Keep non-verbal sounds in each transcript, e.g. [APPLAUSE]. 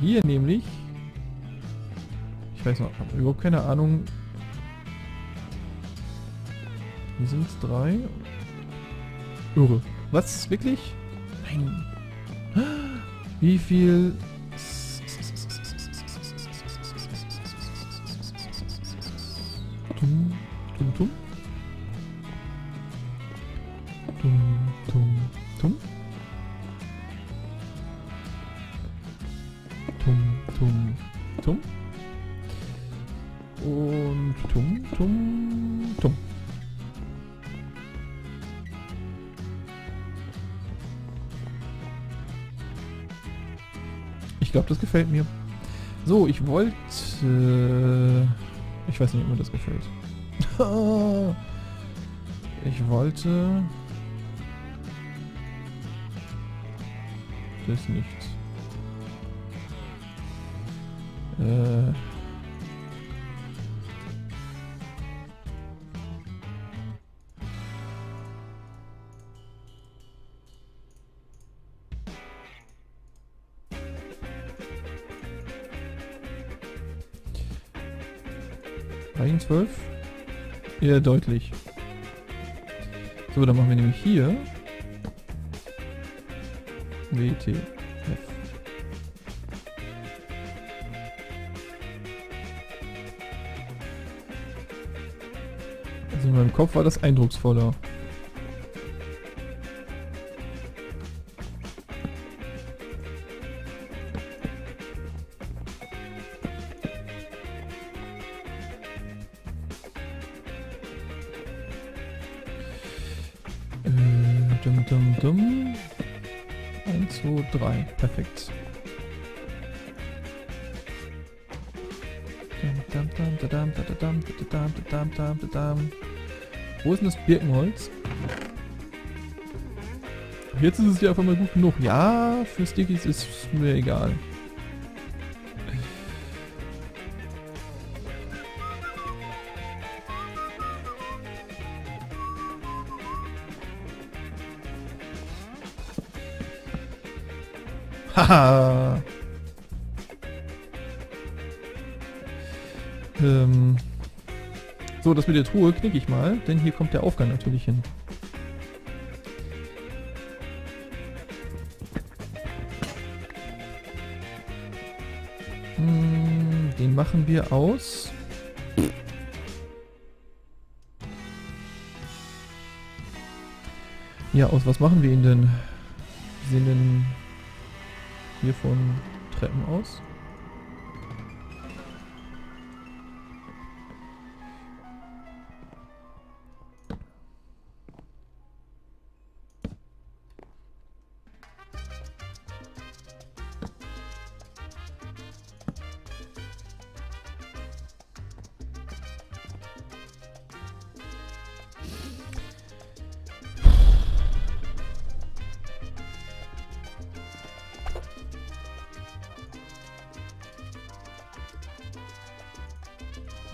hier nämlich... Ich weiß noch, habe überhaupt keine Ahnung. Hier sind es drei. Irre. Was? Wirklich? Nein. Wie viel... Ich glaube, das gefällt mir. So, ich wollte... ich weiß nicht, ob mir das gefällt. [LAUGHS] ich wollte... Das nicht. Äh... 12? Ja, deutlich. So, dann machen wir nämlich hier WTF. Also in meinem Kopf war das eindrucksvoller. Dum, dum. Wo ist denn das Birkenholz? Jetzt ist es ja einfach mal gut genug. Ja, für Stickies ist mir egal. Haha. [LAUGHS] ähm. So, das mit der Truhe knicke ich mal, denn hier kommt der Aufgang natürlich hin. Hm, den machen wir aus. Ja, aus was machen wir ihn denn? Wie sehen denn hier von Treppen aus?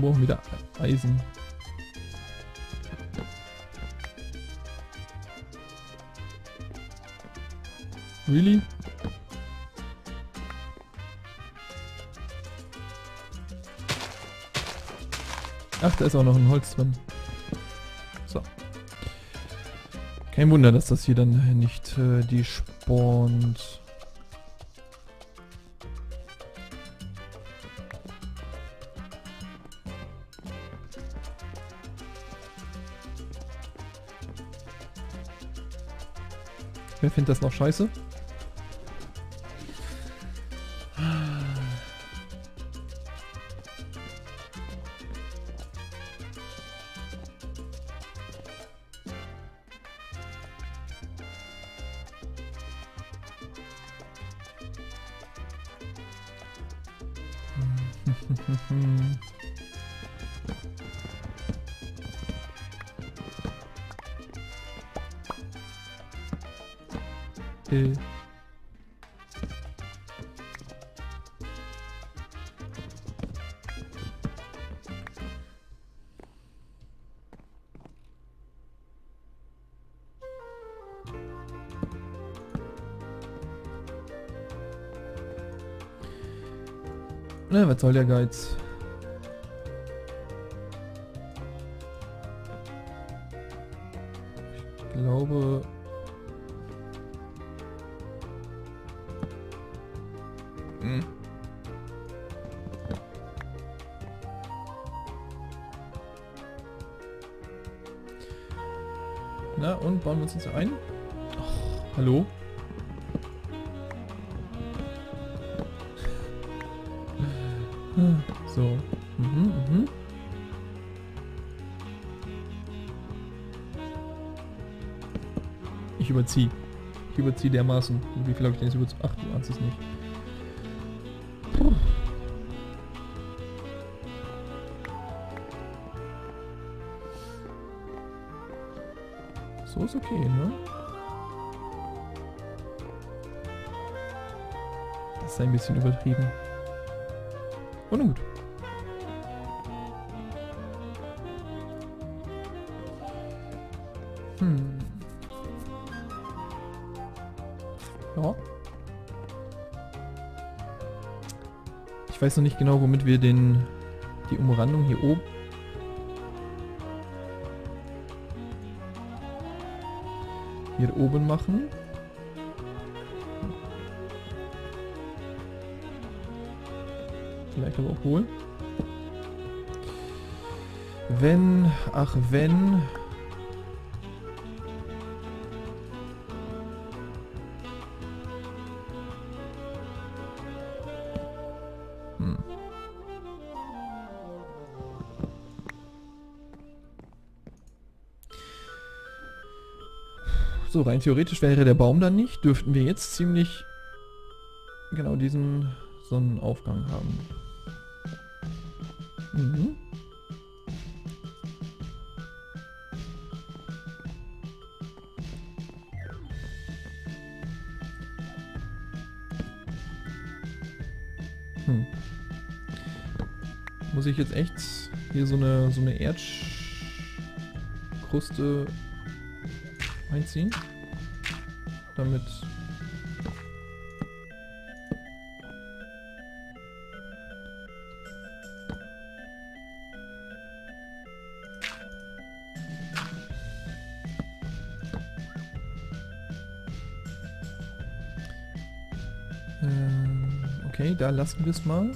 Wir brauchen wieder Eisen. Really? Ach, da ist auch noch ein Holz drin. So. Kein Wunder, dass das hier dann nicht äh, die spawnt. Wer findet das noch scheiße? Ne, was soll der Geiz? Ich glaube... Ich überziehe. Ich überziehe dermaßen. Wie viel habe ich denn jetzt überzogen? Ach, du ahnst es nicht. Puh. So ist okay, ne? Das ist ein bisschen übertrieben. Oh, na gut. Ich weiß noch nicht genau, womit wir den die Umrandung hier oben hier oben machen. Vielleicht aber auch wohl. Wenn, ach wenn. Rein theoretisch wäre der Baum dann nicht, dürften wir jetzt ziemlich genau diesen Sonnenaufgang haben. Mhm. Hm. Muss ich jetzt echt hier so eine so eine Erdkruste einziehen? Damit Ähm, okay, da lassen wir es mal.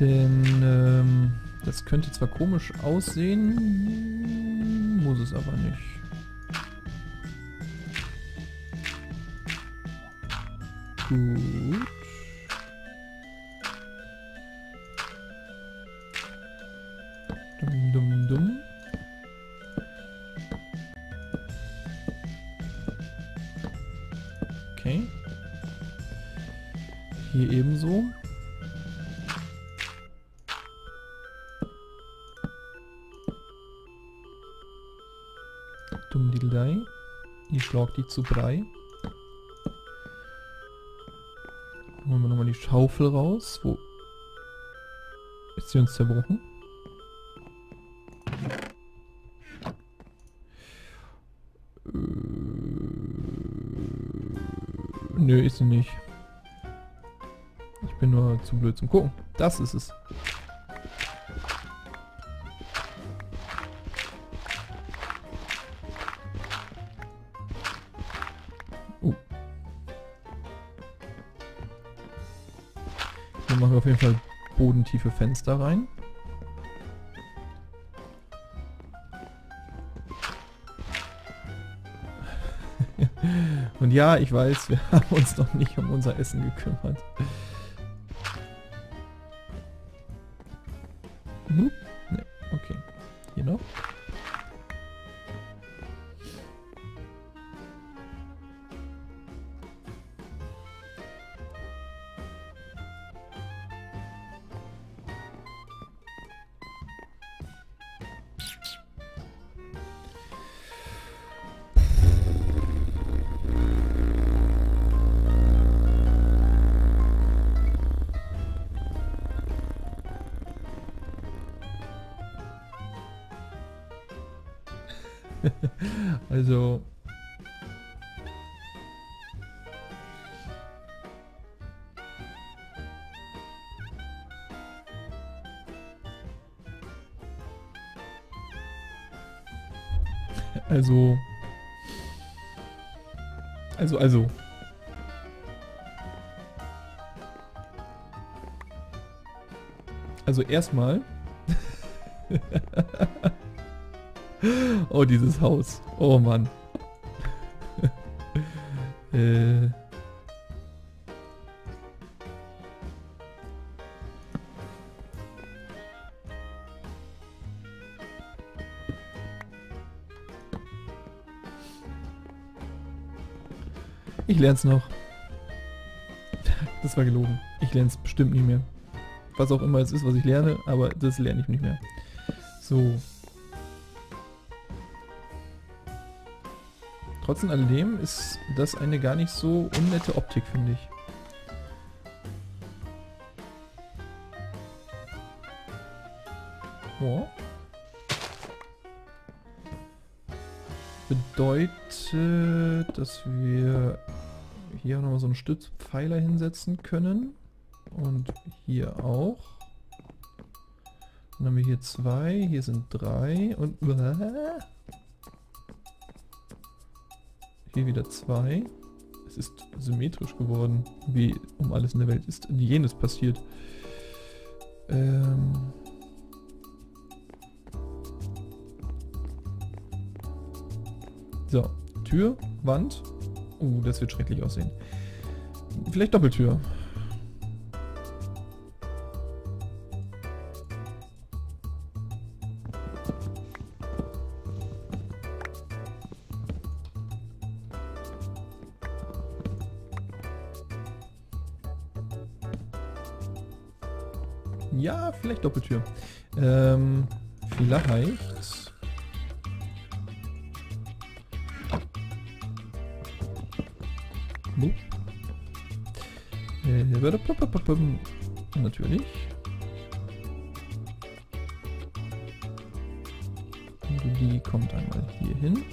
Denn ähm, das könnte zwar komisch aussehen, es aber nicht. Gut. Dum, dum, dum. Okay. Hier ebenso. Ich schlag dich zu Brei. Holen wir nochmal die Schaufel raus. Wo ist sie uns zerbrochen? Äh, Nö, ist sie nicht. Ich bin nur zu blöd zum Gucken. Das ist es. Hier machen wir auf jeden Fall bodentiefe Fenster rein. [LAUGHS] Und ja, ich weiß, wir haben uns noch nicht um unser Essen gekümmert. [LAUGHS] also... Also... Also, also... Also erstmal... [LAUGHS] oh, dieses Haus. Oh Mann. [LAUGHS] äh... Ich lerne es noch. Das war gelogen. Ich lerne es bestimmt nicht mehr. Was auch immer es ist, was ich lerne, aber das lerne ich nicht mehr. So. Trotz alledem ist das eine gar nicht so unnette Optik, finde ich. Oh. Bedeutet, dass wir hier nochmal so einen Stützpfeiler hinsetzen können. Und hier auch. Dann haben wir hier zwei, hier sind drei und [LAUGHS] hier wieder zwei. Es ist symmetrisch geworden, wie um alles in der Welt ist jenes passiert. Ähm so, Tür, Wand, Uh, das wird schrecklich aussehen. Vielleicht Doppeltür. Vielleicht Doppeltür. Ähm, vielleicht... Natürlich. Die kommt einmal hier hin.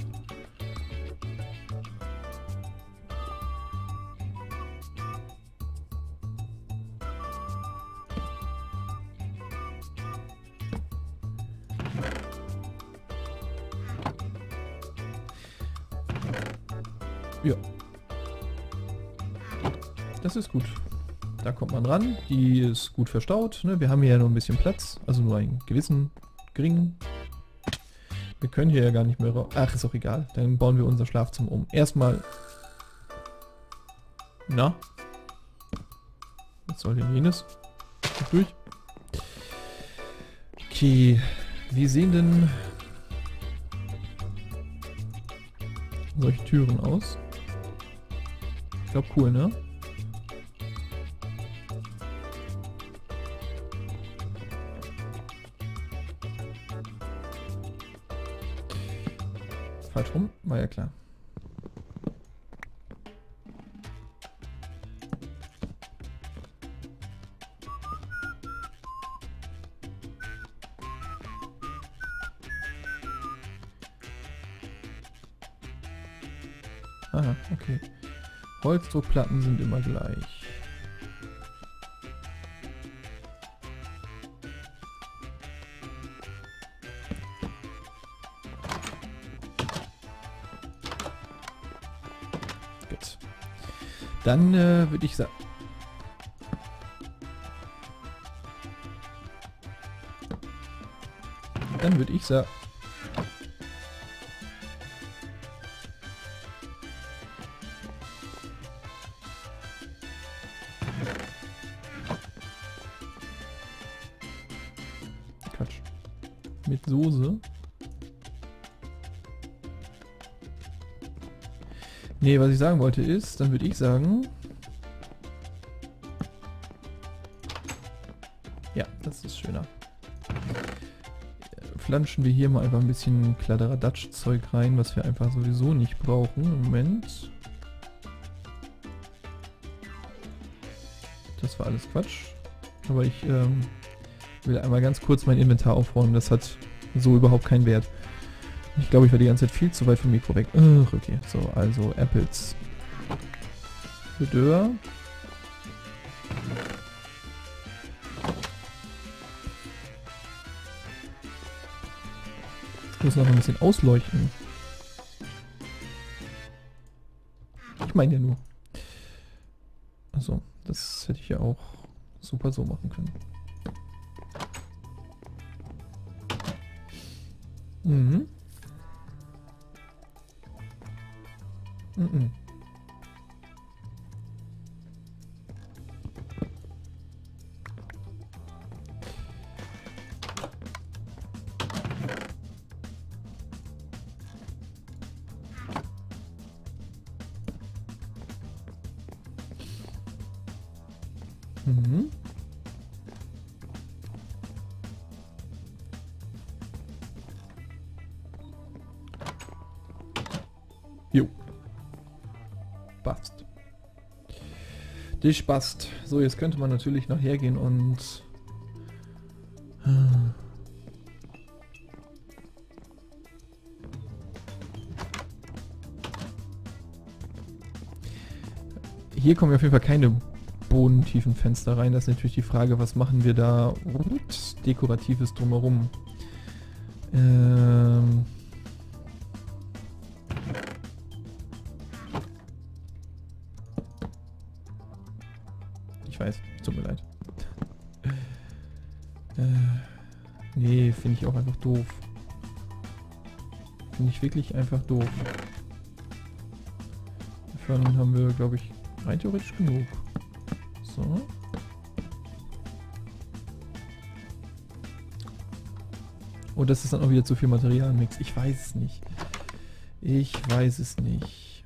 Das ist gut. Da kommt man ran. Die ist gut verstaut. Ne? Wir haben hier ja nur ein bisschen Platz. Also nur einen gewissen geringen. Wir können hier ja gar nicht mehr raus. Ach, ist auch egal. Dann bauen wir unser Schlafzimmer um. Erstmal... Na? Was soll denn jenes? Durch. Okay. Wie sehen denn solche Türen aus? Ich glaube cool, ne? Ja klar. Aha, okay. Holzdruckplatten sind immer gleich. Dann äh, würde ich sagen... Dann würde ich sagen... Nee, was ich sagen wollte ist, dann würde ich sagen... Ja, das ist schöner. Flanschen wir hier mal einfach ein bisschen Kladderadatsch-Zeug rein, was wir einfach sowieso nicht brauchen. Moment. Das war alles Quatsch. Aber ich ähm, will einmal ganz kurz mein Inventar aufräumen. Das hat so überhaupt keinen Wert. Ich glaube, ich war die ganze Zeit viel zu weit vom Mikro weg. Äh. Ach, okay. So, also Apples. Bedür. muss noch ein bisschen ausleuchten. Ich meine ja nur. Also, das hätte ich ja auch super so machen können. Mhm. Mhm. Mhm. Jo. Das passt. So, jetzt könnte man natürlich noch hergehen und... Äh, Hier kommen auf jeden Fall keine bodentiefen Fenster rein. Das ist natürlich die Frage, was machen wir da dekoratives drumherum. Ähm nee, finde ich auch einfach doof. Finde ich wirklich einfach doof. Davon haben wir, glaube ich, rein theoretisch genug. So. Oh, das ist dann auch wieder zu viel Materialmix. Ich weiß es nicht. Ich weiß es nicht.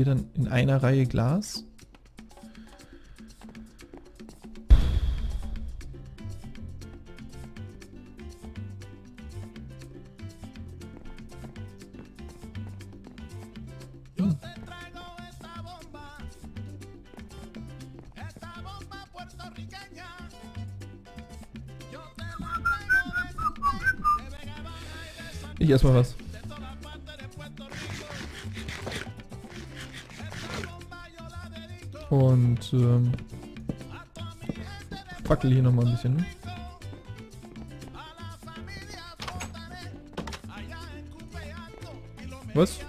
Hier dann in einer Reihe Glas. Ich erstmal was. Und ähm, fackel hier nochmal ein bisschen. Ne? Was?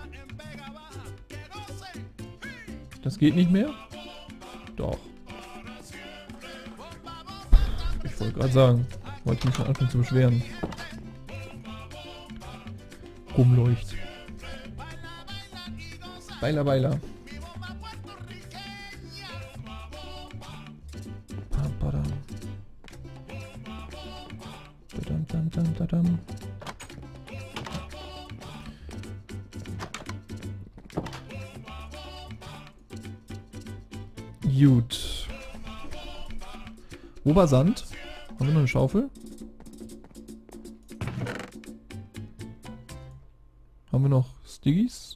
Das geht nicht mehr? Doch. Ich wollte gerade sagen, wollte mich mal anfangen zu beschweren rumleucht. Weiler, Weiler. Gut. Wo war Sand? Haben wir noch eine Schaufel? Haben wir noch Stiggies?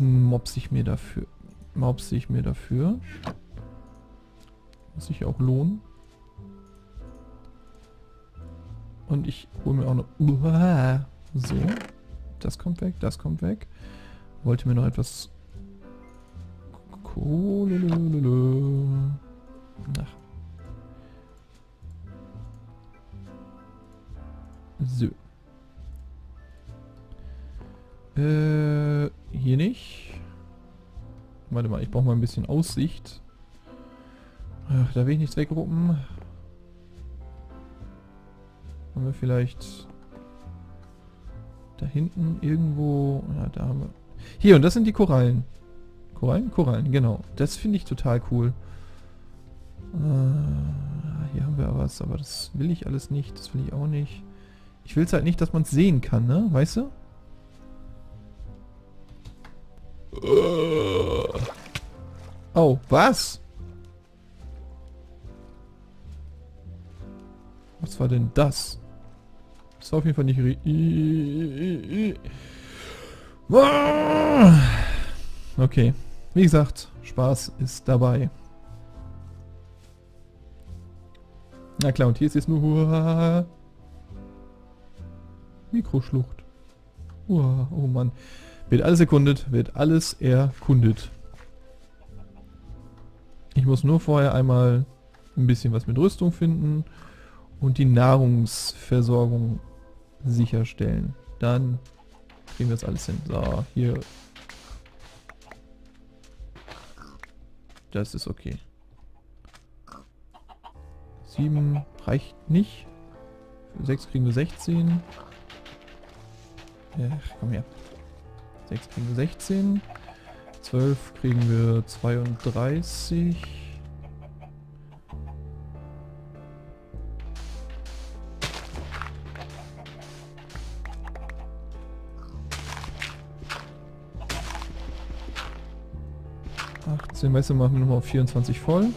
Ein Eisen mobs ich mir dafür. Mobs ich mir dafür. Muss sich auch lohnen. Und ich hole mir auch noch... Uah, so. Das kommt weg, das kommt weg. Wollte mir noch etwas Kohle. So. Äh, hier nicht. Warte mal, ich brauche mal ein bisschen Aussicht. Ach, da will ich nichts wegruppen. Haben wir vielleicht da hinten irgendwo... Ja, da haben wir... Hier, und das sind die Korallen. Korallen? Korallen, genau. Das finde ich total cool. Äh, hier haben wir was, aber das will ich alles nicht. Das will ich auch nicht. Ich will es halt nicht, dass man es sehen kann, ne? Weißt du? Oh, was? Was war denn das? Das war auf jeden Fall nicht... Okay. Wie gesagt, Spaß ist dabei. Na klar, und hier ist jetzt nur Mikroschlucht. Oh Mann. Wird alles erkundet, wird alles erkundet. Ich muss nur vorher einmal ein bisschen was mit Rüstung finden und die Nahrungsversorgung sicherstellen. Dann kriegen wir das alles hin. So, hier. Das ist okay. 7 reicht nicht. Für 6 kriegen wir 16. Ja, komm her. 6 kriegen wir 16. 12 kriegen wir 32. Achtzehn, du, machen wir nochmal auf 24 voll.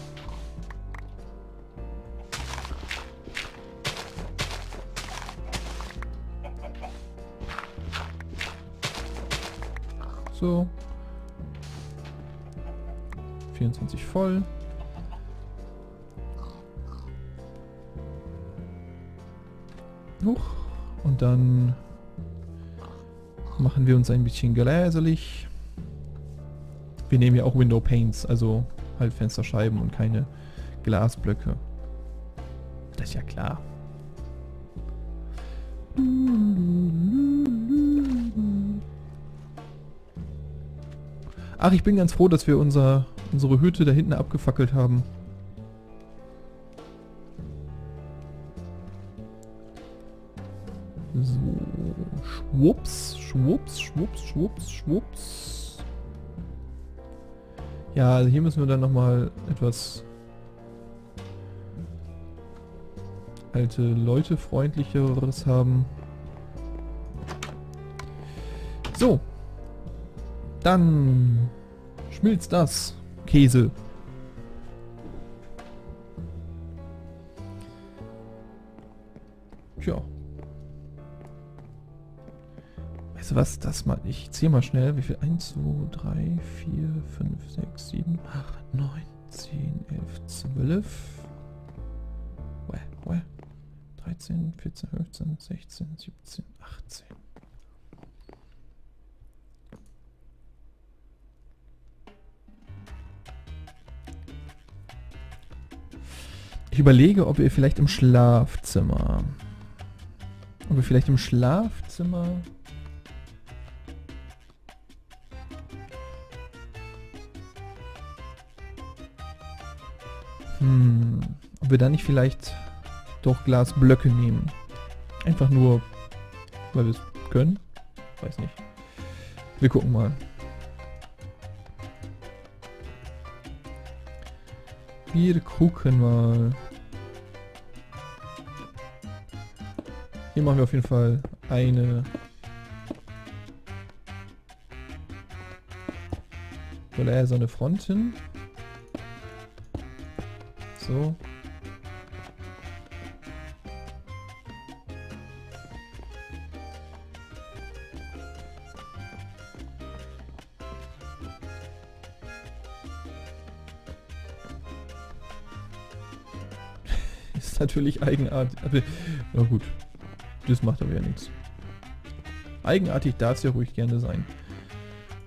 Machen wir uns ein bisschen gläserlich. Wir nehmen ja auch Window Paints, also halt Fensterscheiben und keine Glasblöcke. Das ist ja klar. Ach, ich bin ganz froh, dass wir unser, unsere Hütte da hinten abgefackelt haben. So, schwupps, schwupps, schwupps, schwupps, schwupps. Ja, also hier müssen wir dann nochmal etwas alte Leute freundlicheres haben. So, dann schmilzt das. Käse. Weißt du was? Das mal. Ich zähle mal schnell. Wie viel? 1, 2, 3, 4, 5, 6, 7, 8, 9, 10, 11, 12. Well, well. 13, 14, 15, 16, 17, 18. Ich überlege, ob wir vielleicht im Schlafzimmer... Ob wir vielleicht im Schlafzimmer... Hm, ob wir da nicht vielleicht doch Glasblöcke nehmen. Einfach nur, weil wir es können. Weiß nicht. Wir gucken mal. Wir gucken mal. Hier machen wir auf jeden Fall eine gläserne Front hin. So. [LAUGHS] ist natürlich eigenartig. Aber, na gut, das macht aber ja nichts. Eigenartig darf es ja ruhig gerne sein.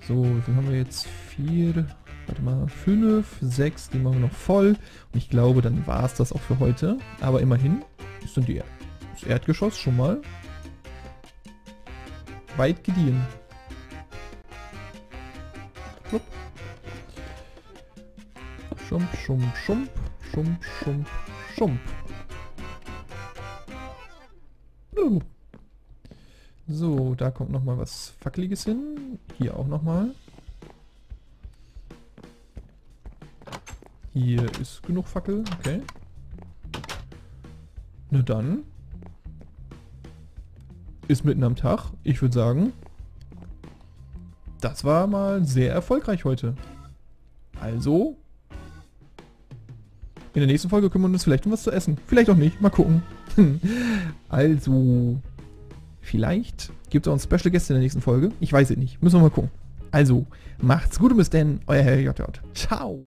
So, wie viel haben wir jetzt? Vier, warte mal, fünf, sechs, die machen wir noch voll. Und ich glaube, dann war es das auch für heute. Aber immerhin ist dann die, das Erdgeschoss schon mal weit gediehen. Schlupp. Schump, schump, schump, schump, schump, schump. So, da kommt noch mal was Fackeliges hin. Hier auch noch mal. Hier ist genug Fackel, okay. Na dann. Ist mitten am Tag. Ich würde sagen, das war mal sehr erfolgreich heute. Also, in der nächsten Folge kümmern wir uns vielleicht um was zu essen. Vielleicht auch nicht. Mal gucken. [LAUGHS] also, vielleicht gibt es auch einen Special Guest in der nächsten Folge. Ich weiß es nicht. Müssen wir mal gucken. Also, macht's gut und bis denn. Euer Herr JJ. Ciao.